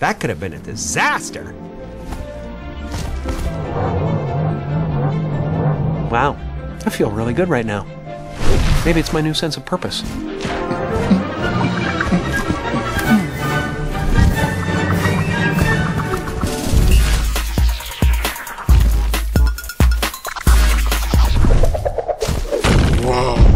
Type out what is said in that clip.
That could have been a disaster. Wow, I feel really good right now. Maybe it's my new sense of purpose. Whoa.